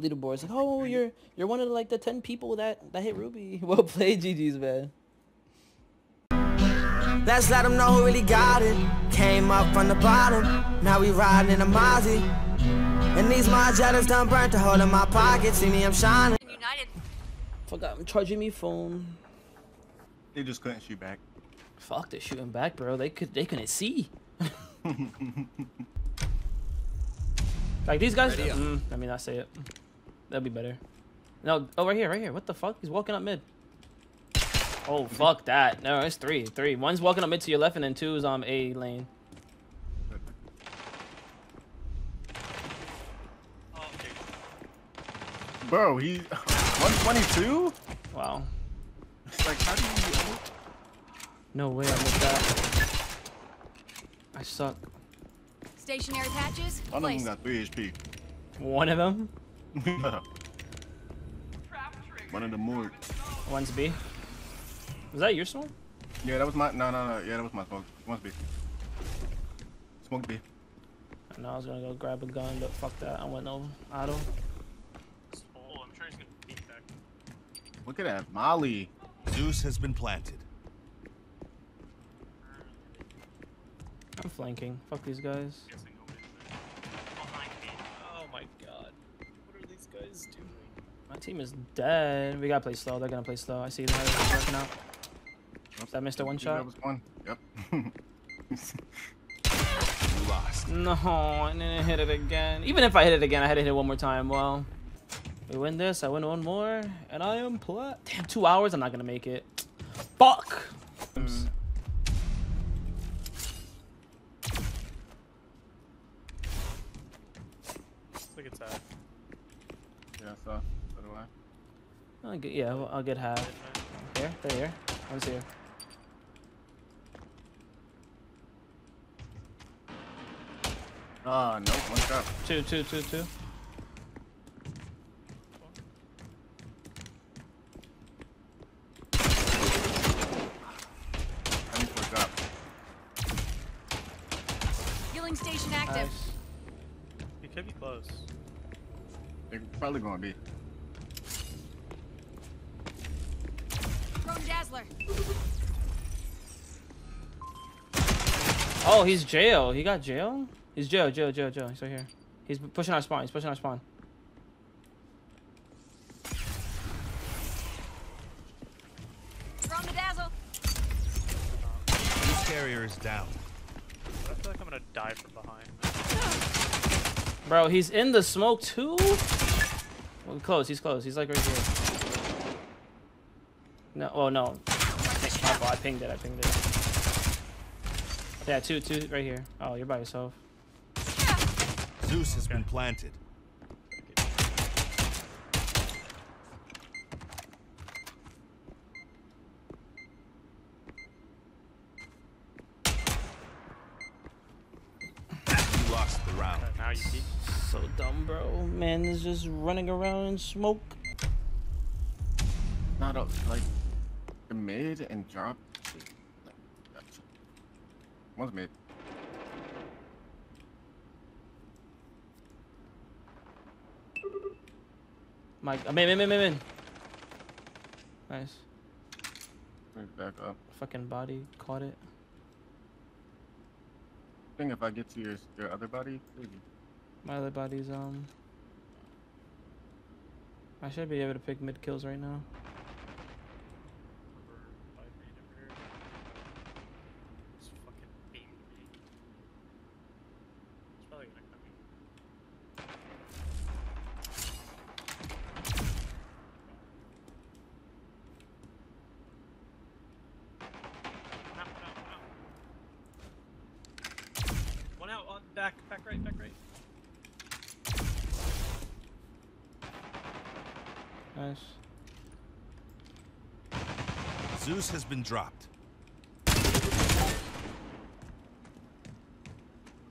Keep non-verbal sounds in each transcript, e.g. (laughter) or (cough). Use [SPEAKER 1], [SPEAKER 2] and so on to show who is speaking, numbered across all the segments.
[SPEAKER 1] leaderboards. Like, oh, you're you're one of like the ten people that that hit Ruby. (laughs) Well played, GG's man.
[SPEAKER 2] Let's let them know who really got it. Came up from the bottom, now we riding in a Mozzie. And these Margielas done burnt a hole in my pocket. See me, I'm shining.
[SPEAKER 3] United.
[SPEAKER 1] Fuck, I'm charging me phone.
[SPEAKER 4] They just couldn't shoot back.
[SPEAKER 1] Fuck, they're shooting back, bro. They could they couldn't see. (laughs) (laughs) like these guys. Mm, let me not say it. That'd be better. No, oh right here, right here. What the fuck? He's walking up mid. Oh (laughs) fuck that. No, it's three, three. One's walking up mid to your left, and then two is on A lane.
[SPEAKER 5] Oh.
[SPEAKER 4] Bro, he (laughs) 122?
[SPEAKER 1] Wow.
[SPEAKER 4] It's like how do you
[SPEAKER 1] No way I missed that. I suck.
[SPEAKER 3] Stationary patches.
[SPEAKER 4] One of them
[SPEAKER 3] Placed.
[SPEAKER 4] got 3 HP.
[SPEAKER 1] One of them. (laughs)
[SPEAKER 4] One of the more.
[SPEAKER 1] One's B. Was that your smoke?
[SPEAKER 4] Yeah, that was my no no no. Yeah, that was my smoke. Must be. Smoke B.
[SPEAKER 1] No, I was gonna go grab a gun, but fuck that. I went over. auto.
[SPEAKER 5] Oh, I'm sure he's gonna beat back.
[SPEAKER 4] Look at that Molly.
[SPEAKER 6] Zeus has been planted.
[SPEAKER 1] I'm flanking. Fuck these guys.
[SPEAKER 5] Guessing nobody's there. Behind me. Oh my god. What are these guys doing?
[SPEAKER 1] My team is dead. We gotta play slow. They're gonna play slow. I see them already working out. Is that Mr. One
[SPEAKER 4] That was one. Yep.
[SPEAKER 6] You (laughs) lost.
[SPEAKER 1] No, I didn't hit it again. Even if I hit it again, I had to hit it one more time. Well, we win this. I win one more, and I am plat. Damn, two hours. I'm not gonna make it. Fuck.
[SPEAKER 5] Looks like it's at.
[SPEAKER 4] yeah, so so do I.
[SPEAKER 1] I'll get, yeah, I'll get half. Here, they're here. One's here.
[SPEAKER 4] Ah, no, one shot.
[SPEAKER 1] Two, two, two, two.
[SPEAKER 4] I need to drop.
[SPEAKER 3] Healing station active.
[SPEAKER 1] Nice.
[SPEAKER 5] He could be close.
[SPEAKER 4] They're probably gonna be.
[SPEAKER 3] Chrome Dazzler.
[SPEAKER 1] Oh, he's jail. He got jail? He's jail, jail, jail, jail. He's right here. He's pushing our spawn. He's pushing our spawn.
[SPEAKER 3] Chrome to Dazzle.
[SPEAKER 6] This carrier is down.
[SPEAKER 5] I feel like I'm gonna die from behind.
[SPEAKER 1] Bro, he's in the smoke too? Well, close. He's close. He's like right here. No, oh no. My fault. I pinged it. I pinged it. Yeah, two, two right here. Oh, you're by yourself.
[SPEAKER 6] Zeus has been planted. You lost the round.
[SPEAKER 5] Now you peek.
[SPEAKER 1] So dumb, bro. Man is just running around in smoke.
[SPEAKER 4] Not up, like the mid and drop. One's mid.
[SPEAKER 1] Mike, I'm in, in. Nice.
[SPEAKER 4] Back up.
[SPEAKER 1] Fucking body caught it.
[SPEAKER 4] I think if I get to your your other body, maybe.
[SPEAKER 1] My other body's um. I should be able to pick mid kills right now.
[SPEAKER 5] Over five feet over here. Just fucking beam me. It's probably gonna come in. No, no, no. One out on back, back right, back right.
[SPEAKER 1] Nice.
[SPEAKER 6] Zeus has been dropped.
[SPEAKER 5] Back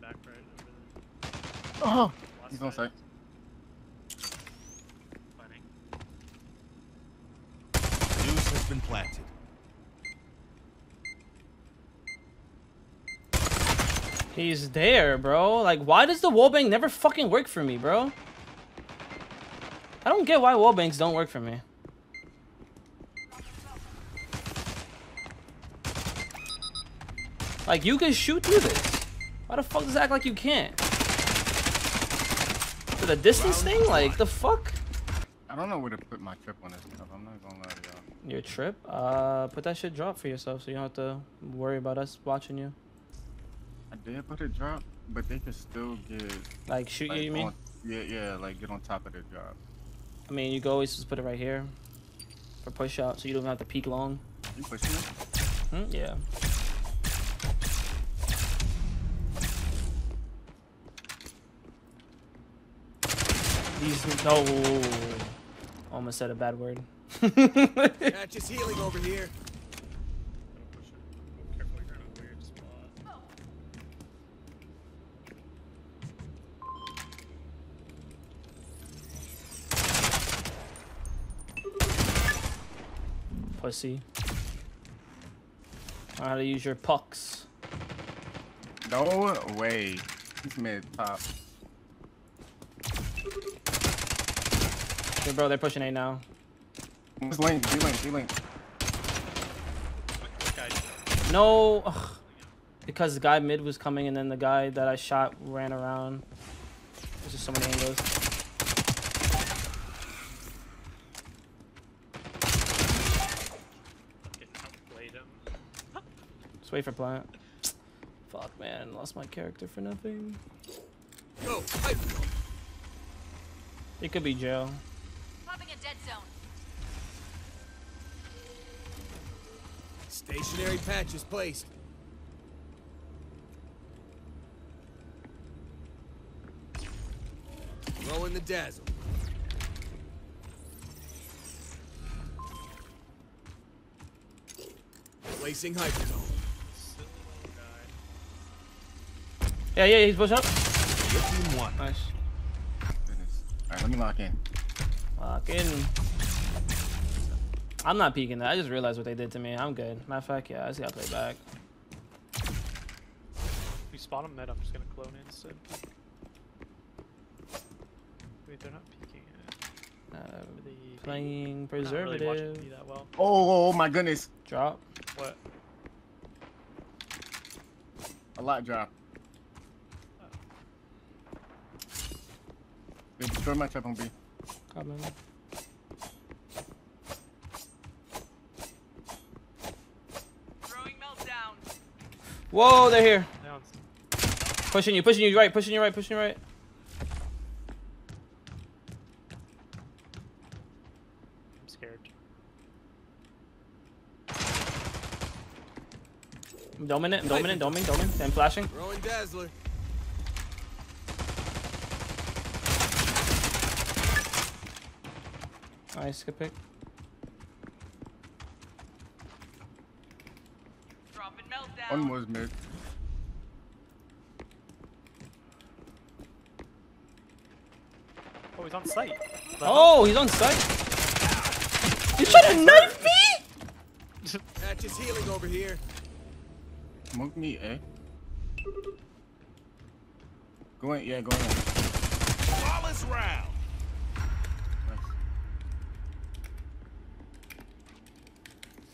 [SPEAKER 5] right over there.
[SPEAKER 4] Oh,
[SPEAKER 5] Last
[SPEAKER 4] he's on
[SPEAKER 5] side.
[SPEAKER 4] site.
[SPEAKER 5] Planning.
[SPEAKER 6] Zeus has been planted.
[SPEAKER 1] He's there, bro. Like, why does the wallbang never fucking work for me, bro? I don't get why wall banks don't work for me. Like, you can shoot through this. Why the fuck does it act like you can't? For the distance thing? Like, the fuck?
[SPEAKER 4] I don't know where to put my trip on this stuff. I'm not gonna lie to y'all.
[SPEAKER 1] Your trip? Uh, put that shit drop for yourself so you don't have to worry about us watching you.
[SPEAKER 4] I did put a drop, but they could still get.
[SPEAKER 1] Like, shoot
[SPEAKER 4] Like,
[SPEAKER 1] you, you mean?
[SPEAKER 4] on- yeah, yeah, like get on top of the drop.
[SPEAKER 1] I mean, you can always just put it right here for push out so you don't have to peek long.
[SPEAKER 4] You pushing it?
[SPEAKER 1] Hmm? Yeah. These no. Almost said a bad word. (laughs)
[SPEAKER 7] Patch is healing over here.
[SPEAKER 1] Pussy. Learn how to use your pucks.
[SPEAKER 4] No way. He's mid top.
[SPEAKER 1] Hey, bro, they're pushing A now.
[SPEAKER 4] This lane, D lane, D
[SPEAKER 5] guy,
[SPEAKER 1] No. Ugh. Because the guy mid was coming and then the guy that I shot ran around. There's just so many angles.
[SPEAKER 5] getting outplayed him.
[SPEAKER 1] Just wait for plant. Fuck, man. Lost my character for nothing.
[SPEAKER 7] Go. Hyper.
[SPEAKER 1] It could be jail.
[SPEAKER 3] Popping a dead zone.
[SPEAKER 7] Stationary patch is placed. Throwing the dazzle. Placing hyperdome.
[SPEAKER 1] Yeah, yeah, he's pushing up.
[SPEAKER 6] Your team won.
[SPEAKER 1] Nice.
[SPEAKER 4] Goodness. Alright, let me lock in.
[SPEAKER 1] Lock in. I'm not peeking that. I just realized what they did to me. I'm good. Matter of fact, yeah, I just gotta play back.
[SPEAKER 5] If we spot him mid, I'm just gonna clone in instead. Wait, they're not peeking it.
[SPEAKER 1] Uh, playing
[SPEAKER 5] We're not really
[SPEAKER 1] preservative.
[SPEAKER 5] That well.
[SPEAKER 4] Oh, oh my goodness.
[SPEAKER 1] Drop.
[SPEAKER 5] What?
[SPEAKER 4] A lot drop. They destroyed my trap on B.
[SPEAKER 1] Coming.
[SPEAKER 3] Throwing meltdown.
[SPEAKER 1] Whoa, they're here.
[SPEAKER 5] Now it's
[SPEAKER 1] Pushing you, pushing you right, pushing you right, pushing you right.
[SPEAKER 5] I'm scared.
[SPEAKER 1] I'm dominant, it, I'm doming it, doming, doming. Then flashing.
[SPEAKER 7] Throwing dazzler.
[SPEAKER 1] Nice, good pick.
[SPEAKER 3] Dropping meltdown.
[SPEAKER 4] One was mid.
[SPEAKER 5] Oh, he's on site.
[SPEAKER 1] Oh, he's on site. You trying to knife (laughs) me?
[SPEAKER 7] Patch is healing over here.
[SPEAKER 4] Smoke me, eh? Go in, yeah, go in.
[SPEAKER 6] Flawless round.
[SPEAKER 4] Nice.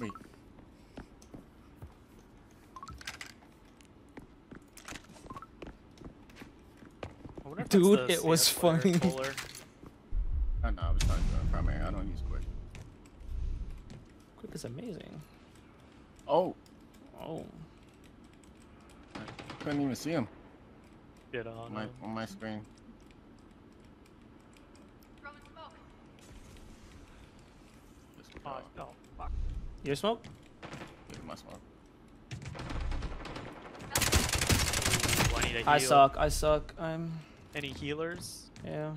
[SPEAKER 4] Wait.
[SPEAKER 5] I wonder if
[SPEAKER 1] Dude,
[SPEAKER 5] the
[SPEAKER 1] it was
[SPEAKER 5] CS player,
[SPEAKER 1] funny. (laughs)
[SPEAKER 5] Koler.
[SPEAKER 4] I know, I was talking about primary. I don't use quick.
[SPEAKER 1] Quick is amazing.
[SPEAKER 4] Oh,
[SPEAKER 1] Oh.
[SPEAKER 4] I couldn't even see him
[SPEAKER 5] Get
[SPEAKER 4] on
[SPEAKER 5] on.
[SPEAKER 4] my,
[SPEAKER 5] him.
[SPEAKER 4] on my screen.
[SPEAKER 3] Throwing smoke.
[SPEAKER 4] Just,
[SPEAKER 5] Oh,
[SPEAKER 4] uh,
[SPEAKER 5] oh, fuck.
[SPEAKER 1] Your smoke?
[SPEAKER 4] get my smoke.
[SPEAKER 5] Ooh, I need a heal.
[SPEAKER 1] I suck, I suck. I'm.
[SPEAKER 5] Any healers?
[SPEAKER 1] Yeah.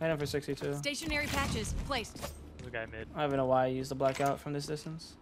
[SPEAKER 1] I am for 62.
[SPEAKER 3] Stationary patches placed.
[SPEAKER 5] There's a guy mid.
[SPEAKER 1] I don't know why I used the blackout from this distance.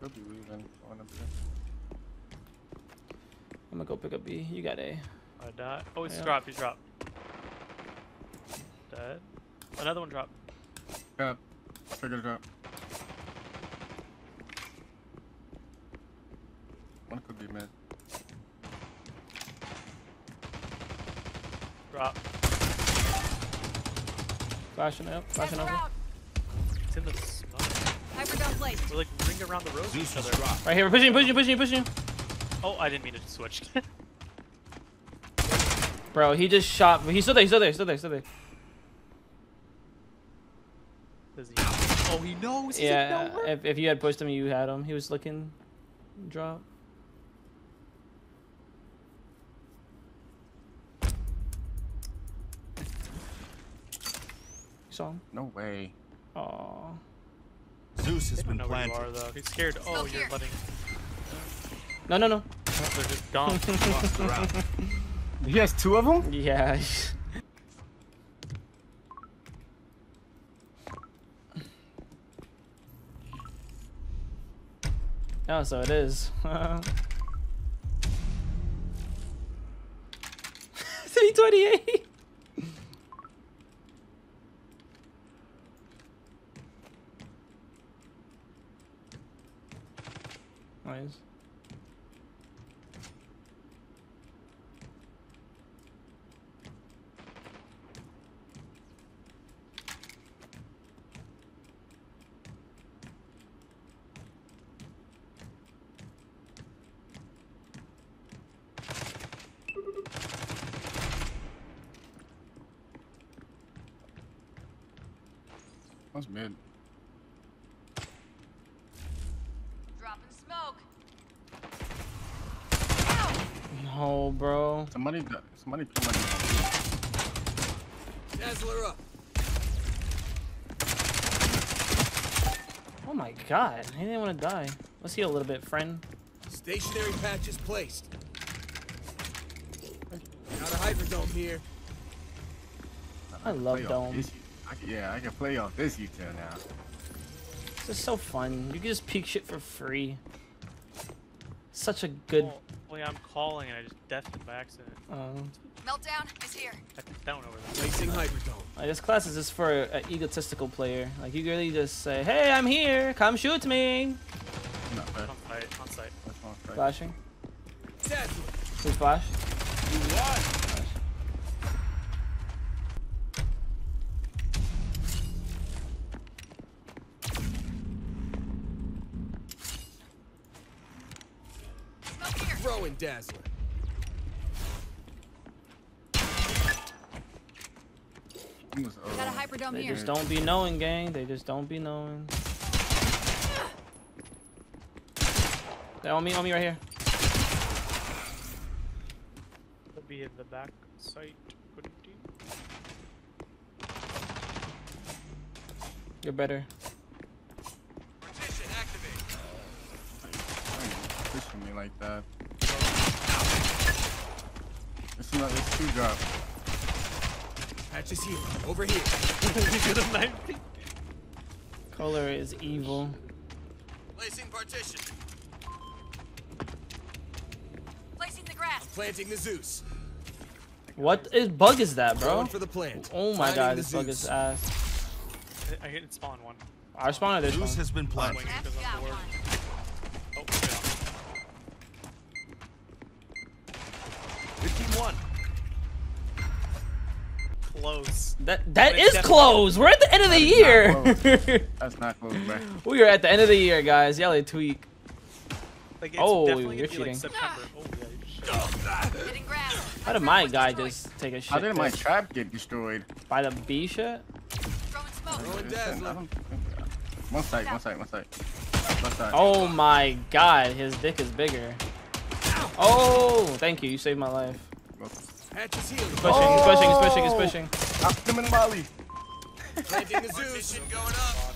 [SPEAKER 4] Could be leaving on up there.
[SPEAKER 1] I'm gonna go pick up B. You got A.
[SPEAKER 5] I die. Oh, he's
[SPEAKER 1] Yeah.
[SPEAKER 5] dropped. He's dropped. Dead. Another one dropped.
[SPEAKER 4] Yeah, trigger drop. One could be mid.
[SPEAKER 5] Drop.
[SPEAKER 1] Flashing up, flashing
[SPEAKER 3] Dazzler
[SPEAKER 1] over.
[SPEAKER 3] out.
[SPEAKER 5] It's in the smoke.
[SPEAKER 3] Hyperdome placed.
[SPEAKER 5] We're like ring around the road with
[SPEAKER 6] Zeus
[SPEAKER 5] each other.
[SPEAKER 6] dropped.
[SPEAKER 1] Right here, we're pushing, pushing, pushing, pushing.
[SPEAKER 5] Oh, I didn't mean to switch. (laughs)
[SPEAKER 1] Bro, he just shot. He's still there. He's still there. He's still there. He's still there.
[SPEAKER 5] Does he? Oh, he knows. He's
[SPEAKER 1] Yeah. If if you had pushed him, you had him. He was looking. Drop. song?
[SPEAKER 4] No way.
[SPEAKER 1] Oh,
[SPEAKER 6] Zeus has been planted.
[SPEAKER 5] Are, He's scared. Oh,
[SPEAKER 3] here.
[SPEAKER 5] you're letting.
[SPEAKER 1] No, no, no.
[SPEAKER 5] Oh, they're just gone. (laughs)
[SPEAKER 4] he has two of them?
[SPEAKER 1] Yeah. oh, so it is. (laughs) Three twenty-eight.
[SPEAKER 4] That's mid. Somebody, got- somebody put money
[SPEAKER 7] Dazzler up.
[SPEAKER 1] Oh my god, he didn't want to die. Let's heal a little bit, friend.
[SPEAKER 7] Stationary patches placed. Got a hyperdome here.
[SPEAKER 1] I love
[SPEAKER 4] Play
[SPEAKER 1] dome.
[SPEAKER 4] this- I can- yeah, I can play off this util now.
[SPEAKER 1] This is so fun. You can just peek shit for free. Such a good.
[SPEAKER 5] Oh, I'm calling and I just deathed him by accident.
[SPEAKER 1] Um,
[SPEAKER 3] Meltdown is here.
[SPEAKER 5] I put down over there.
[SPEAKER 7] Placing hyperdome.
[SPEAKER 1] like this class is just for an egotistical player. Like you really just say, "Hey, I'm here. Come shoot me."
[SPEAKER 4] Not bad.
[SPEAKER 5] On site. On site.
[SPEAKER 4] That's one strike.
[SPEAKER 1] Flashing.
[SPEAKER 7] Dazzler.
[SPEAKER 1] Please flash.
[SPEAKER 6] You won.
[SPEAKER 7] Dazzler.
[SPEAKER 3] Got a hyperdome
[SPEAKER 1] They
[SPEAKER 3] here.
[SPEAKER 1] just don't be knowing, gang. They just don't be knowing. They on me, on me right here.
[SPEAKER 5] Could be in the back site. Couldn't he?
[SPEAKER 1] You're better.
[SPEAKER 7] Partition activate.
[SPEAKER 4] why you me like that. It's not, it's two drop.
[SPEAKER 7] Patches here. Over here.
[SPEAKER 5] he could have knifed me.
[SPEAKER 1] Color is evil.
[SPEAKER 7] Placing partition.
[SPEAKER 3] Placing the grass.
[SPEAKER 7] Planting the Zeus.
[SPEAKER 1] What is bug is that, bro?
[SPEAKER 7] Going for the plant.
[SPEAKER 1] Oh my
[SPEAKER 7] Finding
[SPEAKER 1] god,
[SPEAKER 7] the
[SPEAKER 1] this bug is ass.
[SPEAKER 5] I hit and spawn one.
[SPEAKER 1] Our spawner, this
[SPEAKER 6] Zeus
[SPEAKER 1] one.
[SPEAKER 6] has been planted.
[SPEAKER 5] Winging
[SPEAKER 3] Snap,
[SPEAKER 5] because of
[SPEAKER 3] got
[SPEAKER 5] the word.
[SPEAKER 3] one.
[SPEAKER 5] Oh,
[SPEAKER 6] 51.
[SPEAKER 5] yeah. Close.
[SPEAKER 1] That that
[SPEAKER 5] It's
[SPEAKER 1] is close. We're at the end of the year. (laughs)
[SPEAKER 4] That's not close, bro.
[SPEAKER 1] we are at the end of the year, guys. Y'all a tweak.
[SPEAKER 5] Like, it's
[SPEAKER 1] Oh,
[SPEAKER 5] definitely
[SPEAKER 1] you're cheating.
[SPEAKER 5] like September. Oh, yeah, you should.
[SPEAKER 3] Hitting grass.
[SPEAKER 1] How did my guy just take a shit?
[SPEAKER 4] How did my trap get destroyed?
[SPEAKER 1] by the B shit?
[SPEAKER 3] Throwing smoke.
[SPEAKER 7] Throwing
[SPEAKER 4] It's- I
[SPEAKER 7] Dazzler.
[SPEAKER 4] don't think- One side, one side, one side. Left side.
[SPEAKER 1] Oh my god, his dick is bigger. Oh, thank you. You saved my life.
[SPEAKER 7] Patches healing.
[SPEAKER 1] He's pushing, he's pushing, he's pushing, he's
[SPEAKER 4] Oh!
[SPEAKER 1] pushing.
[SPEAKER 4] Knock him in Molly.
[SPEAKER 7] Planting the Zeus. going up.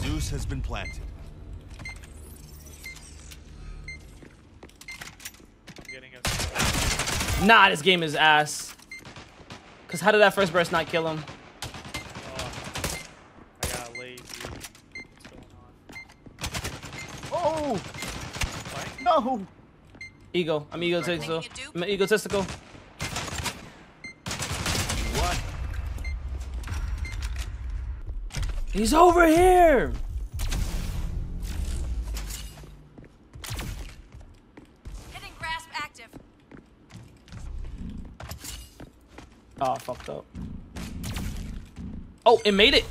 [SPEAKER 6] Zeus has been planted.
[SPEAKER 5] I'm getting a.
[SPEAKER 1] Nah, this game is ass. Cause how did that first burst not kill him?
[SPEAKER 5] Oh, I got lazy. What's going on?
[SPEAKER 4] Oh
[SPEAKER 5] Fight?
[SPEAKER 4] No!
[SPEAKER 1] Ego. I'm egotistical.
[SPEAKER 3] Making?
[SPEAKER 1] I'm egotistical.
[SPEAKER 6] What?
[SPEAKER 1] He's over here.
[SPEAKER 3] Hitting grasp active.
[SPEAKER 1] Oh, fucked up. Oh, it made it.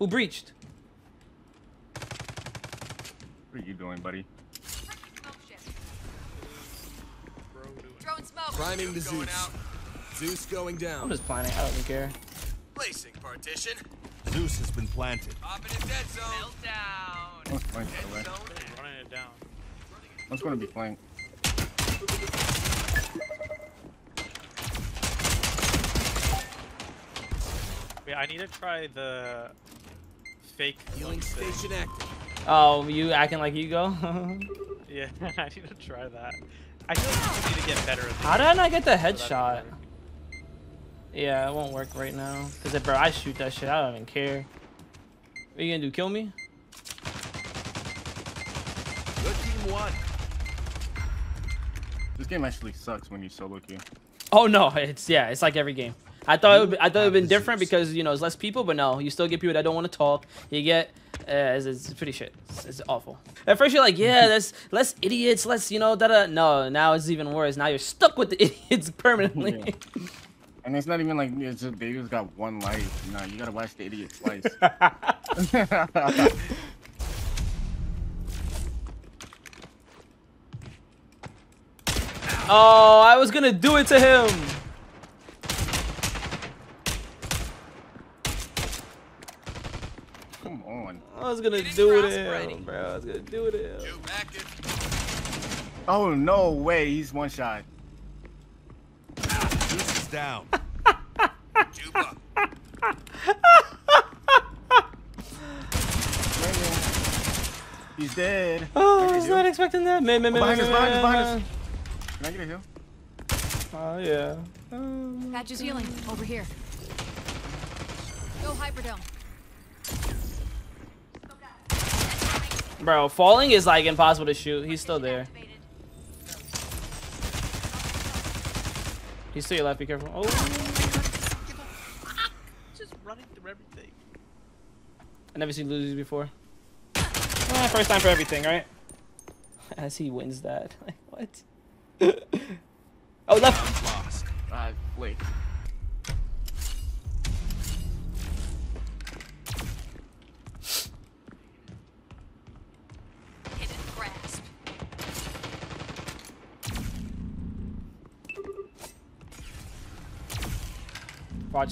[SPEAKER 1] Who breached?
[SPEAKER 4] What are you doing, buddy?
[SPEAKER 3] Smoke shift.
[SPEAKER 5] Bro, doing
[SPEAKER 3] Throwing smoke.
[SPEAKER 7] Priming the Zeus. out. Zeus going down.
[SPEAKER 1] I'm
[SPEAKER 7] down.
[SPEAKER 1] just planning. I don't even care.
[SPEAKER 7] Placing partition.
[SPEAKER 6] Zeus has been planted.
[SPEAKER 7] Hopping in dead zone.
[SPEAKER 3] Meltdown.
[SPEAKER 4] One's flank, by the way.
[SPEAKER 5] it. running it down.
[SPEAKER 4] One's gonna be flank.
[SPEAKER 5] Wait, I need to try the fake
[SPEAKER 7] Healing station active.
[SPEAKER 1] Oh, you acting like you go? (laughs)
[SPEAKER 5] Yeah, (laughs) I need to try that. I feel like you need to get better at
[SPEAKER 1] How did I not get the
[SPEAKER 5] so that doesn't
[SPEAKER 1] headshot? Yeah, it won't work right now. Cause if bro, I shoot that shit. I don't even care. What you gonna do? Kill me?
[SPEAKER 6] Good team won.
[SPEAKER 4] This game actually sucks when you solo queue.
[SPEAKER 1] Oh no, it's yeah, it's like every game. I thought it would, I thought it would have been different because you know it's less people, but no, you still get people that don't want to talk. You get uh, it's, it's pretty shit. It's, it's awful. At first you're like, yeah, (laughs) there's less idiots, less you know, da da. No, now it's even worse. Now you're stuck with the (laughs) idiots permanently. (laughs)
[SPEAKER 4] And it's not even like it's just they just got one life. No, you gotta watch the idiot twice.
[SPEAKER 1] oh, I was gonna do it to him.
[SPEAKER 4] Come on.
[SPEAKER 1] I was gonna do it
[SPEAKER 3] cross
[SPEAKER 1] to
[SPEAKER 3] ready.
[SPEAKER 1] him, bro. I was gonna do it him.
[SPEAKER 4] Oh no way, he's one shot.
[SPEAKER 6] Zeus is down. (laughs)
[SPEAKER 7] Juba. (laughs)
[SPEAKER 4] He's dead.
[SPEAKER 1] Oh, I was not expecting that. Man, man, man,
[SPEAKER 4] Behind
[SPEAKER 1] man,
[SPEAKER 4] us, behind us,
[SPEAKER 1] man,
[SPEAKER 4] behind
[SPEAKER 1] man.
[SPEAKER 4] us. Can I get a heal?
[SPEAKER 1] Oh yeah. Um,
[SPEAKER 3] Patch is healing. Over here. Go Hyperdome.
[SPEAKER 1] Bro, falling is like impossible to shoot. He's still there.
[SPEAKER 3] Activated.
[SPEAKER 1] He's to your left. Be careful. Oh.
[SPEAKER 5] Just running through everything.
[SPEAKER 1] I never seen losers before. Eh, first time for everything, right? (laughs) As he wins that. (laughs) Like, what? (laughs) oh, left.
[SPEAKER 6] Lost.
[SPEAKER 4] Uh, wait.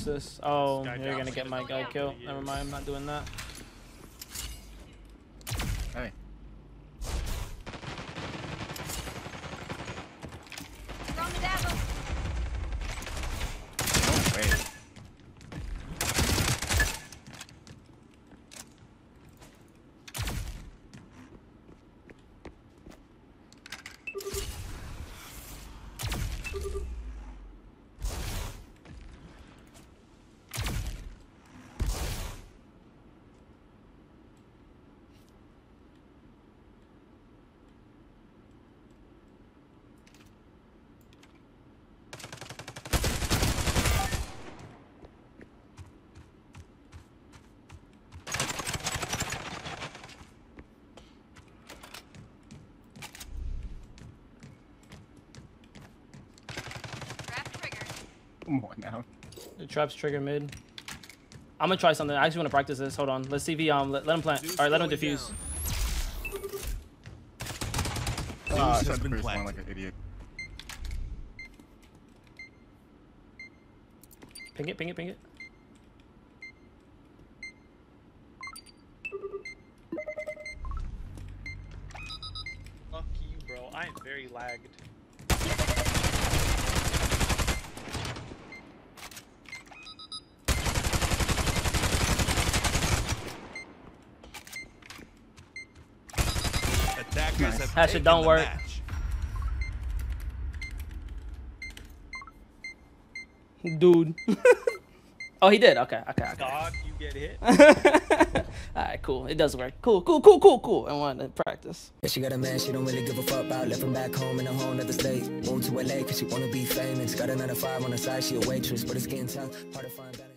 [SPEAKER 1] Watch this. Oh,
[SPEAKER 5] Guy
[SPEAKER 1] you're gonna get my guy killed. Never mind, I'm not doing that.
[SPEAKER 4] Hey.
[SPEAKER 3] Throwing
[SPEAKER 4] Come on now.
[SPEAKER 1] The traps trigger mid. I'm gonna try something. I actually want to practice this. Hold on. Let's see if he um let, let him plant.
[SPEAKER 7] Zeus
[SPEAKER 1] All right, let him defuse.
[SPEAKER 7] down.
[SPEAKER 4] Oh,
[SPEAKER 6] has been planted.
[SPEAKER 4] like an idiot.
[SPEAKER 1] Ping it, ping it, ping it.
[SPEAKER 5] Fuck you, bro. I am very lagged.
[SPEAKER 4] Nice.
[SPEAKER 6] have
[SPEAKER 1] That shit don't work.
[SPEAKER 6] match.
[SPEAKER 1] Dude. oh, he did. Okay, okay, okay.
[SPEAKER 5] Dog, you get hit. (laughs)
[SPEAKER 1] All right, cool. It does work. Cool, cool, cool, cool, cool. I want to practice.
[SPEAKER 2] Yeah, she got a man she don't really give a fuck about. Left from back home in a whole nother state. Moved to LA cause she wanna be famous. Got another five on the side, she a waitress, but it's getting tough. Hard to find balance.